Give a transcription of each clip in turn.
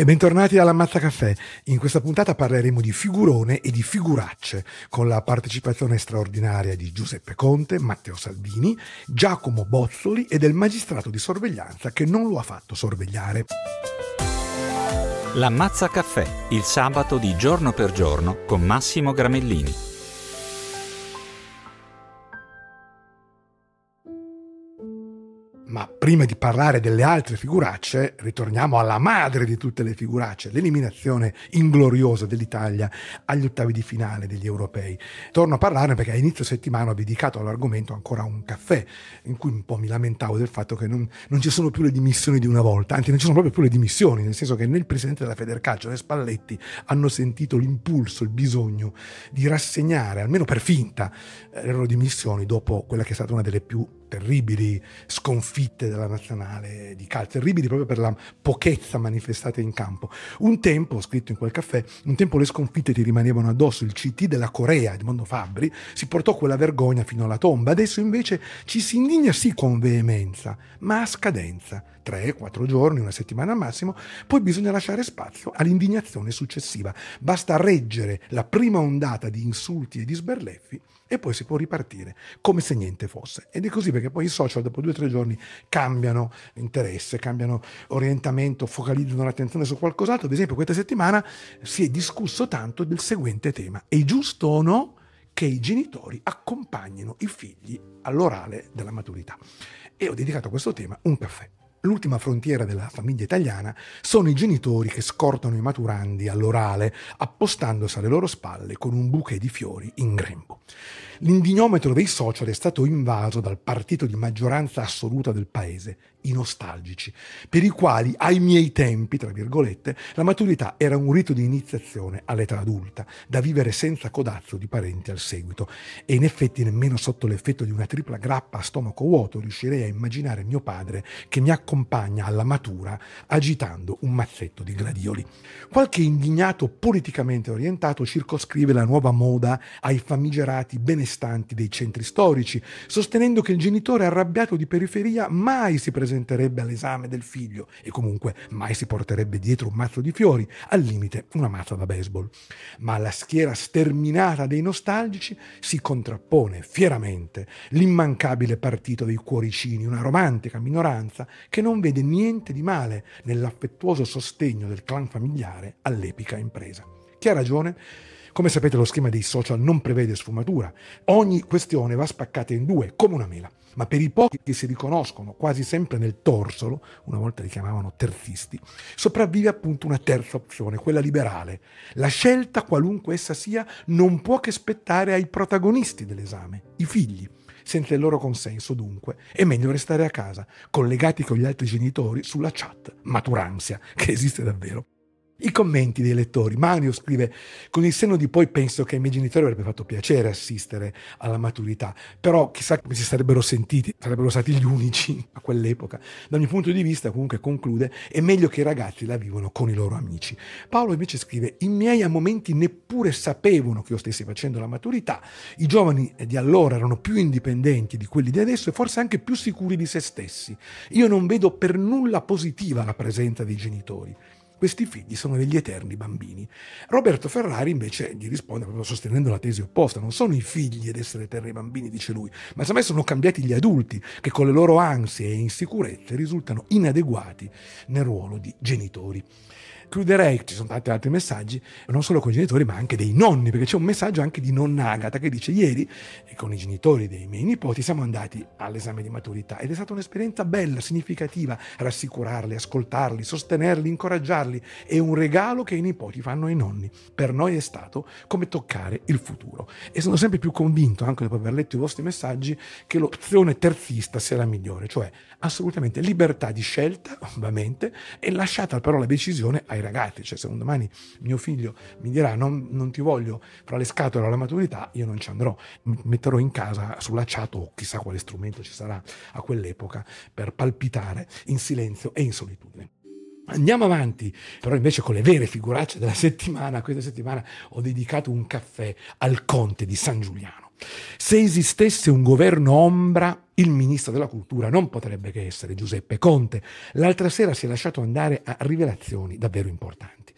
E bentornati alla Mazza Caffè. In questa puntata parleremo di figurone e di figuracce, con la partecipazione straordinaria di Giuseppe Conte, Matteo Salvini, Giacomo Bozzoli e del magistrato di sorveglianza che non lo ha fatto sorvegliare. La Mazza Caffè, il sabato di giorno per giorno con Massimo Gramellini. Ma prima di parlare delle altre figuracce, ritorniamo alla madre di tutte le figuracce, l'eliminazione ingloriosa dell'Italia agli ottavi di finale degli europei. Torno a parlarne perché a inizio settimana ho dedicato all'argomento ancora un caffè, in cui un po' mi lamentavo del fatto che non, non ci sono più le dimissioni di una volta, anzi non ci sono proprio più le dimissioni, nel senso che nel presidente della Federcalcio, le Spalletti, hanno sentito l'impulso, il bisogno di rassegnare, almeno per finta, eh, le loro dimissioni dopo quella che è stata una delle più terribili sconfitte della nazionale di calcio, terribili proprio per la pochezza manifestata in campo. Un tempo, ho scritto in quel caffè, un tempo le sconfitte ti rimanevano addosso, il CT della Corea, Edmondo Fabbri, si portò quella vergogna fino alla tomba, adesso invece ci si indigna sì con veemenza, ma a scadenza, tre, quattro giorni, una settimana al massimo, poi bisogna lasciare spazio all'indignazione successiva, basta reggere la prima ondata di insulti e di sberleffi e poi si può ripartire come se niente fosse. Ed è così perché poi i social dopo due o tre giorni cambiano interesse, cambiano orientamento, focalizzano l'attenzione su qualcos'altro. Ad esempio questa settimana si è discusso tanto del seguente tema. È giusto o no che i genitori accompagnino i figli all'orale della maturità? E ho dedicato a questo tema un caffè. L'ultima frontiera della famiglia italiana sono i genitori che scortano i maturandi all'orale, appostandosi alle loro spalle con un bouquet di fiori in grembo. L'indignometro dei social è stato invaso dal partito di maggioranza assoluta del paese, i nostalgici, per i quali ai miei tempi, tra virgolette, la maturità era un rito di iniziazione all'età adulta, da vivere senza codazzo di parenti al seguito. E in effetti nemmeno sotto l'effetto di una tripla grappa a stomaco vuoto riuscirei a immaginare mio padre che mi accompagna alla matura agitando un mazzetto di gladioli. Qualche indignato politicamente orientato circoscrive la nuova moda ai famigerati benestanti dei centri storici, sostenendo che il genitore arrabbiato di periferia mai si presenterebbe all'esame del figlio e comunque mai si porterebbe dietro un mazzo di fiori, al limite una mazza da baseball. Ma alla schiera sterminata dei nostalgici si contrappone fieramente l'immancabile partito dei cuoricini, una romantica minoranza che non vede niente di male nell'affettuoso sostegno del clan familiare all'epica impresa. Chi ha ragione? Come sapete lo schema dei social non prevede sfumatura. Ogni questione va spaccata in due, come una mela. Ma per i pochi che si riconoscono quasi sempre nel torsolo, una volta li chiamavano terzisti, sopravvive appunto una terza opzione, quella liberale. La scelta, qualunque essa sia, non può che spettare ai protagonisti dell'esame, i figli. Senza il loro consenso, dunque, è meglio restare a casa, collegati con gli altri genitori sulla chat, maturanzia, che esiste davvero. I commenti dei lettori. Mario scrive: Con il senno di poi penso che ai miei genitori avrebbe fatto piacere assistere alla maturità, però chissà come si sarebbero sentiti, sarebbero stati gli unici a quell'epoca. Dal mio punto di vista, comunque, conclude: è meglio che i ragazzi la vivono con i loro amici. Paolo invece scrive: I miei a momenti neppure sapevano che io stessi facendo la maturità. I giovani di allora erano più indipendenti di quelli di adesso e forse anche più sicuri di se stessi. Io non vedo per nulla positiva la presenza dei genitori questi figli sono degli eterni bambini. Roberto Ferrari invece gli risponde proprio sostenendo la tesi opposta, non sono i figli ad essere eterni bambini, dice lui, ma semmai sono cambiati gli adulti che con le loro ansie e insicurezze risultano inadeguati nel ruolo di genitori. Chiuderei, ci sono tanti altri messaggi, non solo con i genitori, ma anche dei nonni, perché c'è un messaggio anche di nonna Agata che dice ieri, con i genitori dei miei nipoti, siamo andati all'esame di maturità ed è stata un'esperienza bella, significativa, rassicurarli, ascoltarli, sostenerli, incoraggiarli. È un regalo che i nipoti fanno ai nonni. Per noi è stato come toccare il futuro. E sono sempre più convinto, anche dopo aver letto i vostri messaggi, che l'opzione terzista sia la migliore, cioè assolutamente libertà di scelta, ovviamente, e lasciata però la decisione ai ragazzi. Cioè, se un domani mio figlio mi dirà non, non ti voglio fra le scatole alla maturità, io non ci andrò. Mi metterò in casa sulla chat o chissà quale strumento ci sarà a quell'epoca per palpitare in silenzio e in solitudine. Andiamo avanti, però invece con le vere figuracce della settimana. Questa settimana ho dedicato un caffè al conte di San Giuliano. Se esistesse un governo ombra, il ministro della cultura non potrebbe che essere Giuseppe Conte. L'altra sera si è lasciato andare a rivelazioni davvero importanti.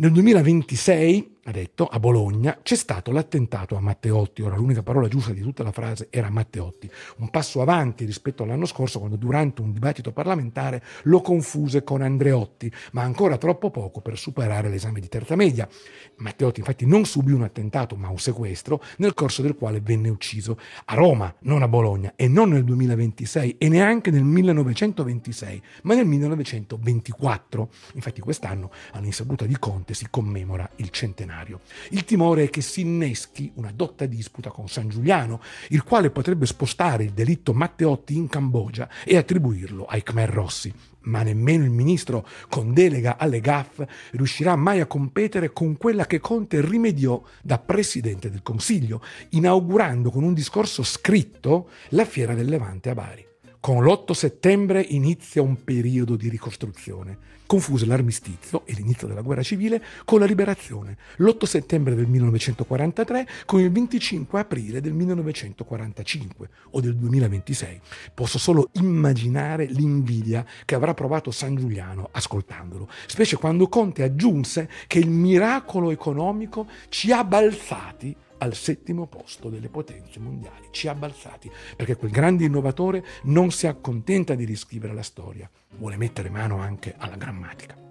Nel 2026 ha detto, a Bologna c'è stato l'attentato a Matteotti. Ora l'unica parola giusta di tutta la frase era Matteotti. Un passo avanti rispetto all'anno scorso quando durante un dibattito parlamentare lo confuse con Andreotti, ma ancora troppo poco per superare l'esame di terza media. Matteotti infatti non subì un attentato ma un sequestro nel corso del quale venne ucciso a Roma, non a Bologna e non nel 2026 e neanche nel 1926, ma nel 1924. Infatti quest'anno all'insaputa di Conte si commemora il centenario. Il timore è che si inneschi una dotta disputa con San Giuliano, il quale potrebbe spostare il delitto Matteotti in Cambogia e attribuirlo ai Khmer Rossi. Ma nemmeno il ministro con delega alle GAF riuscirà mai a competere con quella che Conte rimediò da presidente del Consiglio, inaugurando con un discorso scritto la Fiera del Levante a Bari. Con l'8 settembre inizia un periodo di ricostruzione. Confuse l'armistizio e l'inizio della guerra civile con la liberazione, l'8 settembre del 1943 con il 25 aprile del 1945 o del 2026. Posso solo immaginare l'invidia che avrà provato San Giuliano ascoltandolo, specie quando Conte aggiunse che il miracolo economico ci ha balzati al settimo posto delle potenze mondiali. Ci ha balzati perché quel grande innovatore non si accontenta di riscrivere la storia, vuole mettere mano anche alla grammatica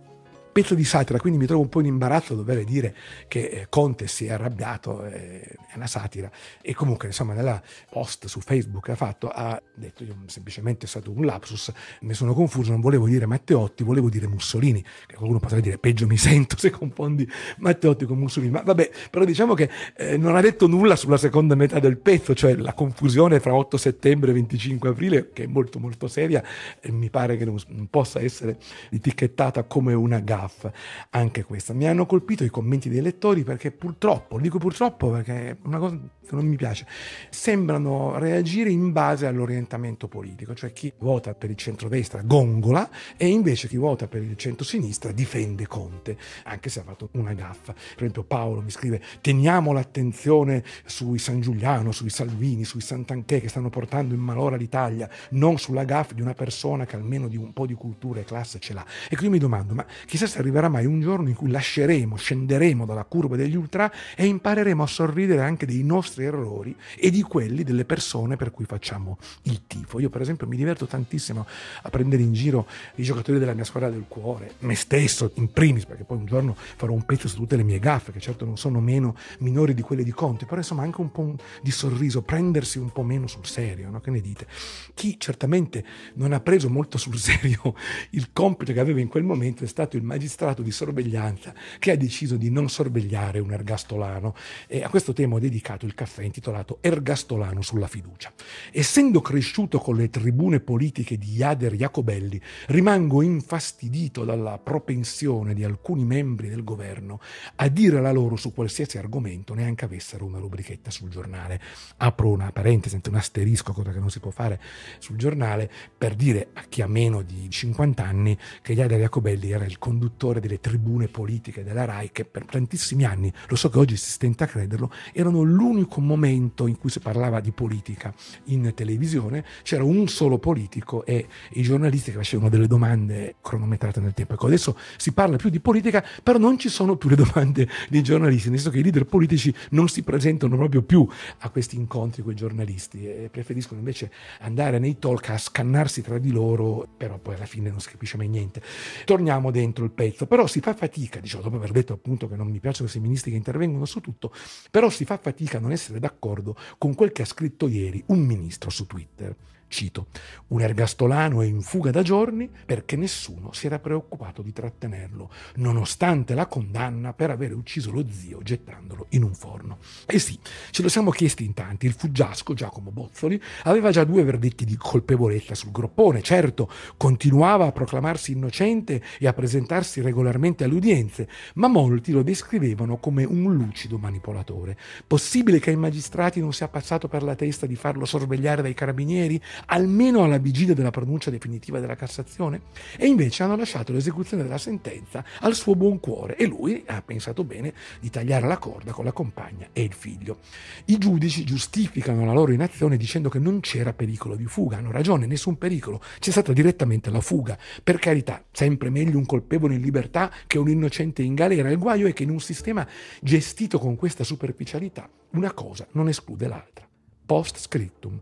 pezzo di satira, quindi mi trovo un po' in imbarazzo dover dire che eh, Conte si è arrabbiato, eh, è una satira. E comunque, insomma, nella post su Facebook che ha fatto, ha detto, io semplicemente è stato un lapsus, mi sono confuso, non volevo dire Matteotti, volevo dire Mussolini, che qualcuno potrebbe dire, peggio mi sento se confondi Matteotti con Mussolini. Ma vabbè, però diciamo che eh, non ha detto nulla sulla seconda metà del pezzo, cioè la confusione fra 8 settembre e 25 aprile, che è molto molto seria, e mi pare che non, non possa essere etichettata come una gaffa staff, anche questa. Mi hanno colpito i commenti dei lettori perché purtroppo, dico purtroppo perché è una cosa che non mi piace, sembrano reagire in base all'orientamento politico, cioè chi vota per il centrodestra gongola e invece chi vota per il centrosinistra difende Conte, anche se ha fatto una gaffa. Per esempio Paolo mi scrive teniamo l'attenzione sui San Giuliano, sui Salvini, sui Sant'Anché che stanno portando in malora l'Italia, non sulla gaffa di una persona che almeno di un po' di cultura e classe ce l'ha. E qui mi domando, ma chissà se arriverà mai un giorno in cui lasceremo, scenderemo dalla curva degli ultra e impareremo a sorridere anche dei nostri errori e di quelli delle persone per cui facciamo il tifo. Io per esempio mi diverto tantissimo a prendere in giro i giocatori della mia squadra del cuore, me stesso in primis, perché poi un giorno farò un pezzo su tutte le mie gaffe, che certo non sono meno minori di quelle di Conte, però insomma anche un po' di sorriso, prendersi un po' meno sul serio, no? che ne dite? Chi certamente non ha preso molto sul serio il compito che aveva in quel momento è stato il magistrato magistrato di sorveglianza che ha deciso di non sorvegliare un ergastolano e a questo tema ho dedicato il caffè intitolato Ergastolano sulla fiducia. Essendo cresciuto con le tribune politiche di Iader Jacobelli, rimango infastidito dalla propensione di alcuni membri del governo a dire la loro su qualsiasi argomento, neanche avessero una rubrichetta sul giornale. Apro una parentesi, un asterisco, cosa che non si può fare sul giornale, per dire a chi ha meno di 50 anni che Iader Jacobelli era il conduttore conduttore delle tribune politiche della RAI che per tantissimi anni, lo so che oggi si stenta a crederlo, erano l'unico momento in cui si parlava di politica in televisione, c'era un solo politico e i giornalisti che facevano delle domande cronometrate nel tempo. Ecco, adesso si parla più di politica, però non ci sono più le domande dei giornalisti, nel senso che i leader politici non si presentano proprio più a questi incontri con i giornalisti e preferiscono invece andare nei talk a scannarsi tra di loro, però poi alla fine non si capisce mai niente. Torniamo dentro il pezzo, però si fa fatica, diciamo, dopo aver detto appunto che non mi piacciono questi ministri che intervengono su tutto, però si fa fatica a non essere d'accordo con quel che ha scritto ieri un ministro su Twitter. Cito, un ergastolano è in fuga da giorni perché nessuno si era preoccupato di trattenerlo, nonostante la condanna per aver ucciso lo zio gettandolo in un forno. E sì, ce lo siamo chiesti in tanti, il fuggiasco Giacomo Bozzoli aveva già due verdetti di colpevolezza sul groppone, certo, continuava a proclamarsi innocente e a presentarsi regolarmente alle udienze, ma molti lo descrivevano come un lucido manipolatore. Possibile che ai magistrati non sia passato per la testa di farlo sorvegliare dai carabinieri? Almeno alla vigilia della pronuncia definitiva della Cassazione? E invece hanno lasciato l'esecuzione della sentenza al suo buon cuore e lui ha pensato bene di tagliare la corda con la compagna e il figlio. I giudici giustificano la loro inazione dicendo che non c'era pericolo di fuga, hanno ragione, nessun pericolo, c'è stata direttamente la fuga. Per carità, sempre meglio un colpevole in libertà che un innocente in galera. Il guaio è che in un sistema gestito con questa superficialità una cosa non esclude l'altra. Post scriptum.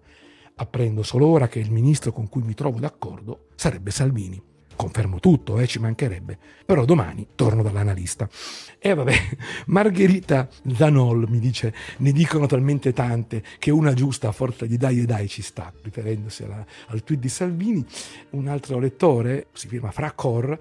Apprendo solo ora che il ministro con cui mi trovo d'accordo sarebbe Salvini. Confermo tutto, eh, ci mancherebbe. Però domani torno dall'analista. E vabbè, Margherita Zanol mi dice, ne dicono talmente tante che una giusta a forza di dai e dai ci sta, riferendosi alla, al tweet di Salvini. Un altro lettore, si firma Fracor,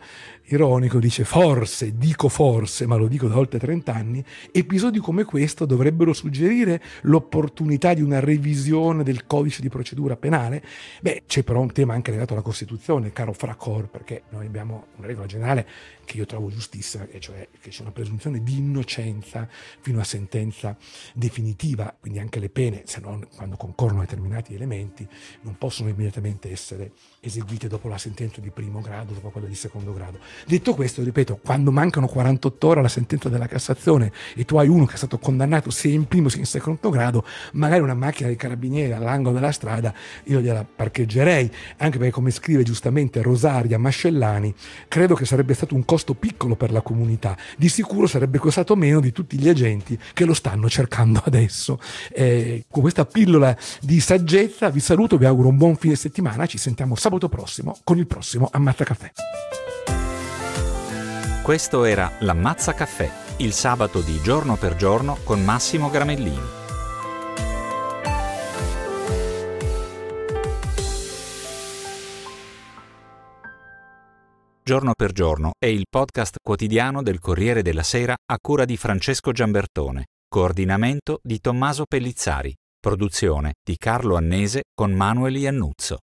ironico, dice forse, dico forse, ma lo dico da oltre 30 anni, episodi come questo dovrebbero suggerire l'opportunità di una revisione del codice di procedura penale? Beh, c'è però un tema anche legato alla Costituzione, caro Fracor, perché noi abbiamo una regola generale che io trovo giustissima, e cioè che c'è una presunzione di innocenza fino a sentenza definitiva, quindi anche le pene, se non quando concorrono determinati elementi, non possono immediatamente essere eseguite dopo la sentenza di primo grado, dopo quella di secondo grado. Detto questo, ripeto, quando mancano 48 ore alla sentenza della Cassazione e tu hai uno che è stato condannato sia in primo sia in secondo grado, magari una macchina dei carabinieri all'angolo della strada io gliela parcheggerei, anche perché come scrive giustamente Rosaria Mascellani, credo che sarebbe stato un costo piccolo per la comunità, di sicuro sarebbe costato meno di tutti gli agenti che lo stanno cercando adesso. Eh, con questa pillola di saggezza vi saluto, vi auguro un buon fine settimana, ci sentiamo sabato prossimo con il prossimo Ammazza Caffè. Questo era l'Ammazza Caffè, il sabato di giorno per giorno con Massimo Gramellini. Giorno per giorno è il podcast quotidiano del Corriere della Sera a cura di Francesco Giambertone, coordinamento di Tommaso Pellizzari, produzione di Carlo Annese con Manuel Iannuzzo.